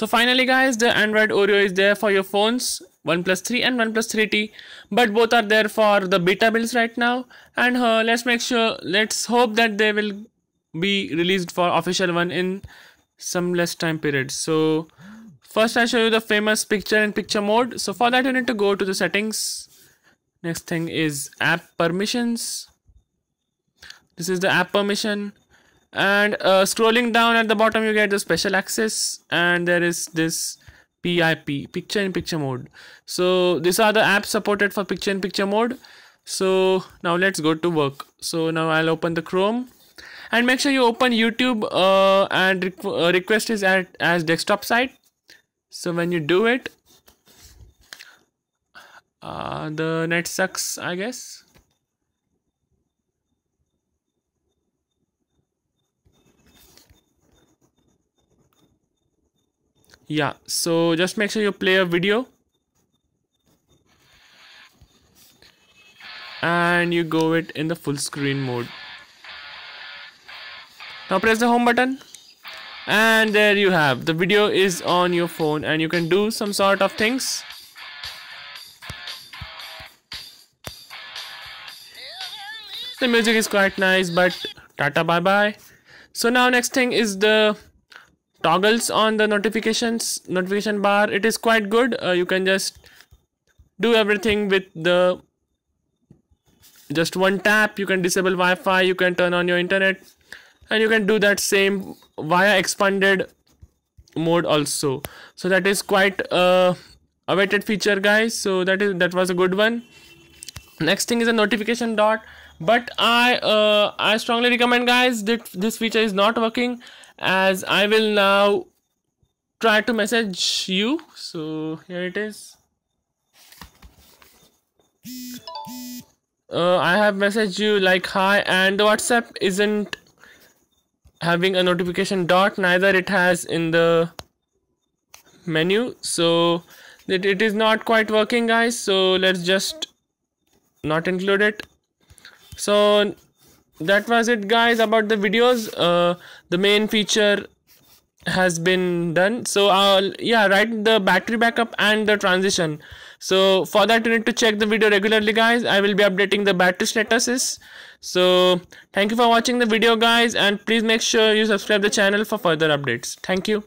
so finally guys the android oreo is there for your phones OnePlus 3 and OnePlus 3T but both are there for the beta builds right now. And uh, let's make sure let's hope that they will be released for official one in some less time period. So first i show you the famous picture in picture mode. So for that you need to go to the settings. Next thing is app permissions. This is the app permission and uh, scrolling down at the bottom you get the special access and there is this PIP picture in picture mode. So these are the apps supported for picture in picture mode. So now let's go to work. So now I'll open the Chrome. And make sure you open YouTube uh, and requ uh, request is at as desktop site. So when you do it uh, the net sucks I guess yeah so just make sure you play a video. And you go it in the full screen mode. Now press the home button. And there you have the video is on your phone and you can do some sort of things. The music is quite nice but tata bye bye so now next thing is the toggles on the notifications notification bar. It is quite good. Uh, you can just do everything with the just one tap. You can disable Wi-Fi. You can turn on your internet. And you can do that same via expanded mode also. So that is quite uh, a awaited feature guys. So that is that was a good one. Next thing is a notification dot. But I uh, I strongly recommend guys that this feature is not working as I will now try to message you. So here it is. Uh, I have messaged you like hi and WhatsApp isn't having a notification dot neither it has in the menu. So it, it is not quite working guys. So let's just not include it. So that was it guys about the videos. Uh, the main feature has been done. So I'll yeah write the battery backup and the transition. So for that you need to check the video regularly guys. I will be updating the battery statuses. So thank you for watching the video guys and please make sure you subscribe the channel for further updates. Thank you